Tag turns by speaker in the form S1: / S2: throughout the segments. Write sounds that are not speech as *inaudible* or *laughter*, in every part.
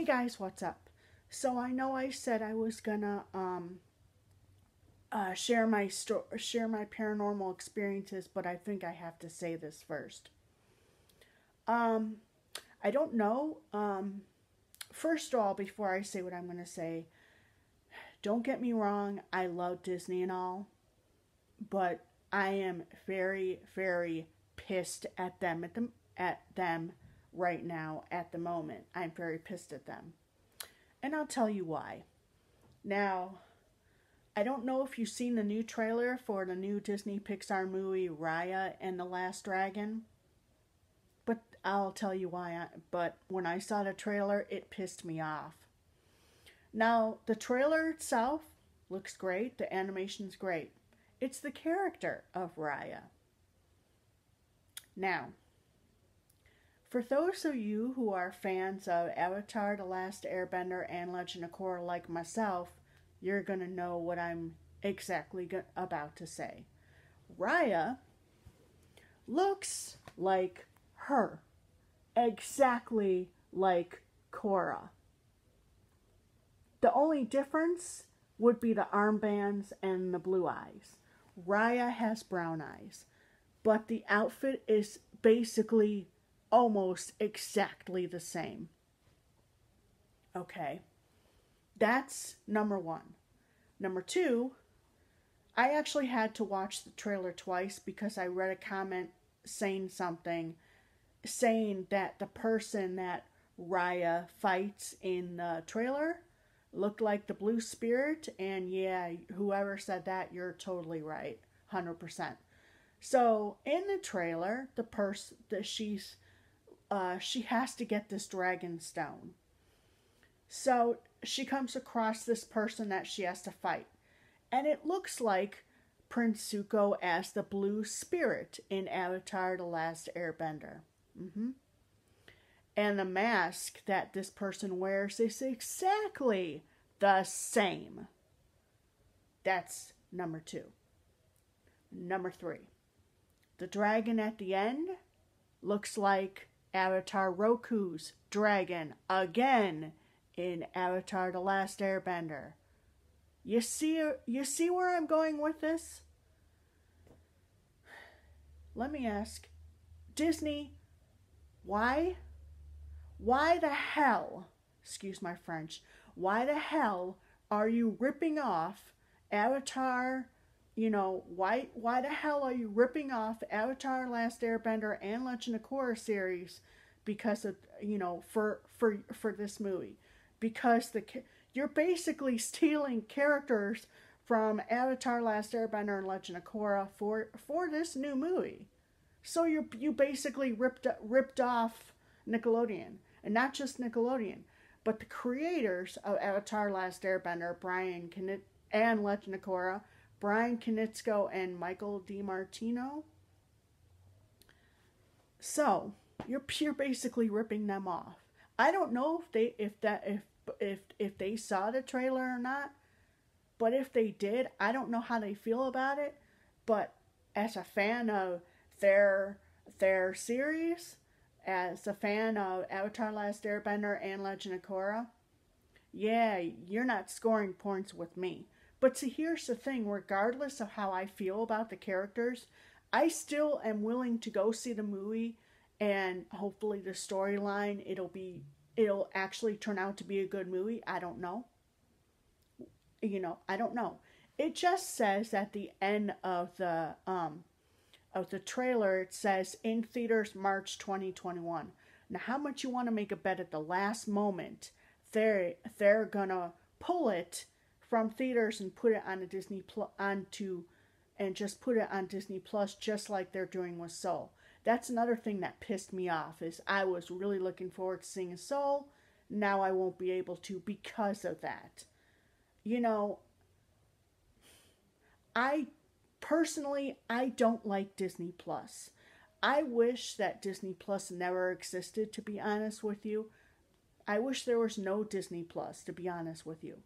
S1: Hey guys, what's up? So I know I said I was gonna um uh, share my sto- share my paranormal experiences, but I think I have to say this first. Um, I don't know. Um, first of all, before I say what I'm gonna say, don't get me wrong. I love Disney and all, but I am very, very pissed at them at the at them right now at the moment. I'm very pissed at them. And I'll tell you why. Now, I don't know if you've seen the new trailer for the new Disney Pixar movie Raya and the Last Dragon. But I'll tell you why. I, but when I saw the trailer, it pissed me off. Now, the trailer itself looks great, the animation's great. It's the character of Raya. Now, for those of you who are fans of Avatar The Last Airbender and Legend of Korra like myself, you're going to know what I'm exactly go- about to say. Raya looks like her, exactly like Korra. The only difference would be the armbands and the blue eyes. Raya has brown eyes, but the outfit is basically almost exactly the same. Okay, that's number one. Number two, I actually had to watch the trailer twice because I read a comment saying something, saying that the person that Raya fights in the trailer looked like the Blue Spirit, and yeah, whoever said that, you're totally right, 100%. So in the trailer, the person that she's uh, she has to get this dragon stone. So she comes across this person that she has to fight, and it looks like Prince Zuko as the blue spirit in Avatar: The Last Airbender. Mm-hmm. And the mask that this person wears is exactly the same. That's number two. Number three. The dragon at the end looks like Avatar Roku's dragon again in Avatar The Last Airbender. You see you see where I'm going with this? Let me ask Disney why why the hell, excuse my French, why the hell are you ripping off Avatar you know, why why the hell are you ripping off Avatar Last Airbender and Legend of Korra series because of you know for for for this movie? Because the you're basically stealing characters from Avatar Last Airbender and Legend of Korra for for this new movie. So you you basically ripped ripped off Nickelodeon, and not just Nickelodeon, but the creators of Avatar Last Airbender, Brian Knit and Legend of Korra Bryan Konietzko and Michael DiMartino. So you're you're basically ripping them off. I don't know if they if that if if if they saw the trailer or not, but if they did, I don't know how they feel about it. But as a fan of their their series, as a fan of Avatar: Last Airbender and Legend of Korra, yeah, you're not scoring points with me. But see, here's the thing regardless of how I feel about the characters, I still am willing to go see the movie and hopefully the storyline it'll be it'll actually turn out to be a good movie. I don't know. You know, I don't know. It just says at the end of the um of the trailer it says in theaters March 2021. Now how much you want to make a bet at the last moment they're they're gonna pull it from theaters and put it on a Disney Plus onto and just put it on Disney Plus just like they're doing with Soul. That's another thing that pissed me off is I was really looking forward to seeing Soul. Now I won't be able to because of that. You know, I personally I don't like Disney Plus. I wish that Disney Plus never existed to be honest with you. I wish there was no Disney Plus to be honest with you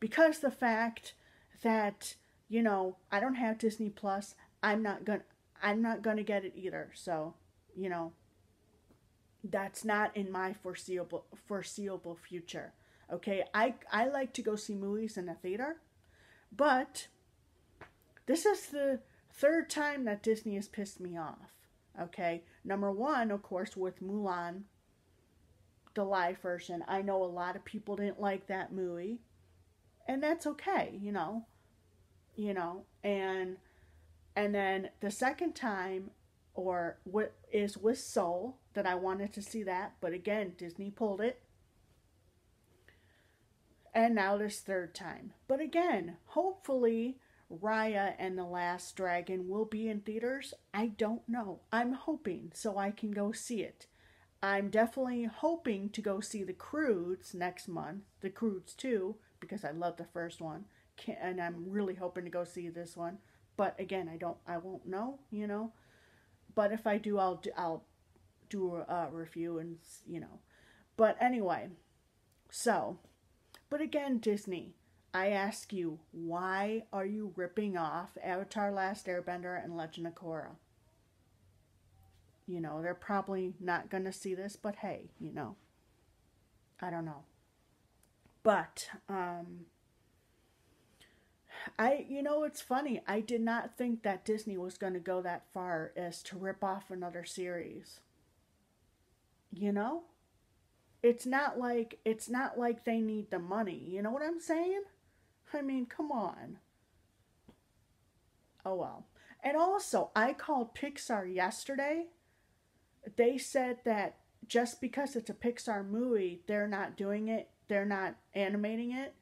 S1: because the fact that you know I don't have Disney Plus, I'm not gonna I'm not gonna get it either. So you know, That's not in my foreseeable foreseeable future. Okay, I I like to go see movies in a theater, but this is the third time that Disney has pissed me off. Okay, number one, of course, with Mulan, the live version. I know a lot of people didn't like that movie, and that's okay, you know, you know, and and then the second time, or what is with Soul that I wanted to see that, but again, Disney pulled it. And now this third time. But again, hopefully Raya and the Last Dragon will be in theaters? I don't know. I'm hoping so I can go see it. I'm definitely hoping to go see The Croods next month, The Croods 2, because I love the first one. And I'm really hoping to go see this one. But again, I don't, I won't know, you know. But if I do, I'll do, I'll do a review and, you know. But anyway, so, but again, Disney I ask you, why are you ripping off Avatar Last Airbender and Legend of Korra? You know, they're probably not going to see this, but hey, you know, I don't know. But, um, I, you know, it's funny. I did not think that Disney was going to go that far as to rip off another series. You know? It's not like, it's not like they need the money. You know what I'm saying? I mean, come on. Oh well. And also, I called Pixar yesterday. They said that just because it's a Pixar movie, they're not doing it, they're not animating it.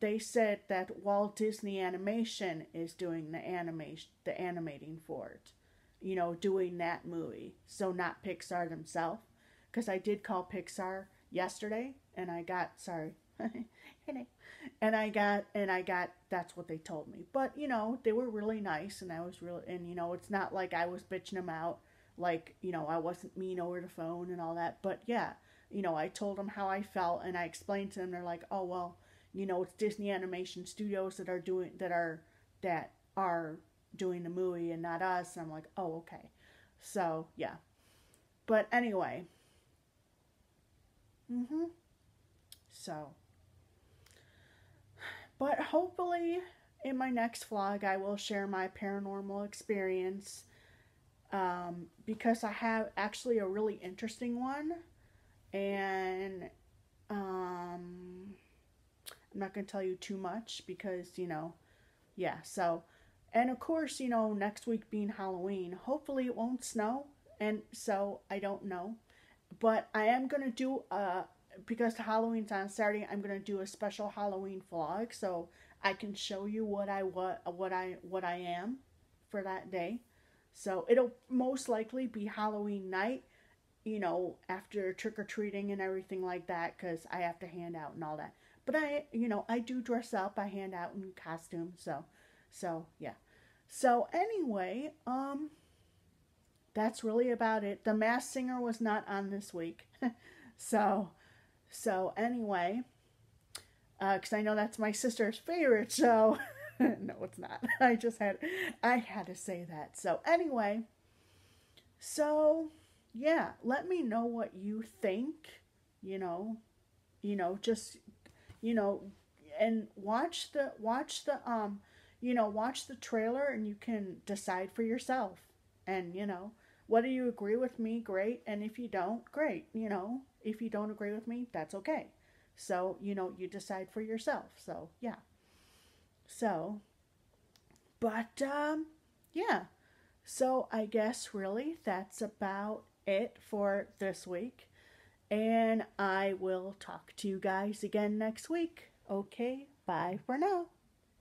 S1: They said that Walt Disney Animation is doing the animation, the animating for it. You know, doing that movie. So not Pixar themselves. Because I did call Pixar yesterday and I got, sorry, *laughs* and I got and I got that's what they told me. But you know, they were really nice and I was really and you know, it's not like I was bitching them out like, you know, I wasn't mean over the phone and all that. But yeah, you know, I told them how I felt and I explained to them they're like, "Oh, well, you know, it's Disney Animation Studios that are doing that are that are doing the movie and not us." And I'm like, "Oh, okay." So, yeah. But anyway, mm-hmm. So, but hopefully, in my next vlog, I will share my paranormal experience um, because I have actually a really interesting one. And um, I'm not going to tell you too much because, you know, yeah, so. And of course, you know, next week being Halloween, hopefully it won't snow. And so I don't know. But I am going to do a, because Halloween's on Saturday, I'm gonna do a special Halloween vlog so I can show you what I what what I what I am for that day. So it'll most likely be Halloween night, you know, after trick or treating and everything like that, because I have to hand out and all that. But I, you know, I do dress up. I hand out in costumes. So, so yeah. So anyway, um, that's really about it. The Masked Singer was not on this week, *laughs* so so anyway, uh, because uh, I know that's my sister's favorite show. *laughs* no, it's not. *laughs* I just had, I had to say that. So anyway, so yeah, let me know what you think. You know, you know, just you know, and watch the watch the um, you know, watch the trailer and you can decide for yourself. And you know, whether you agree with me, great, and if you don't, great. You know, if you don't agree with me, that's okay. So, you know, you decide for yourself. So, yeah. So, but, um, yeah. So, I guess really that's about it for this week. And I will talk to you guys again next week. Okay, bye for now.